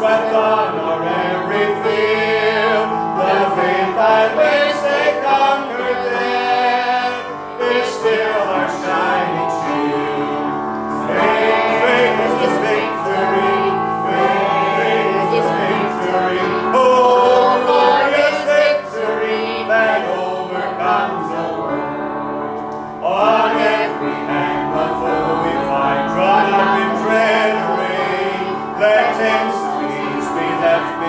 Swept on our every field. The faith by which they conquered death is still our shining shield. Faith, faith is this victory. Faith, faith is this victory. Oh, glorious victory that overcomes the world. On have